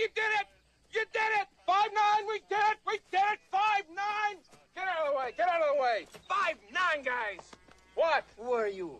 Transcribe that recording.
you did it! You did it! Five nine, we did it! We did it! Five nine! Get out of the way! Get out of the way! Five nine, guys! What? Who are you?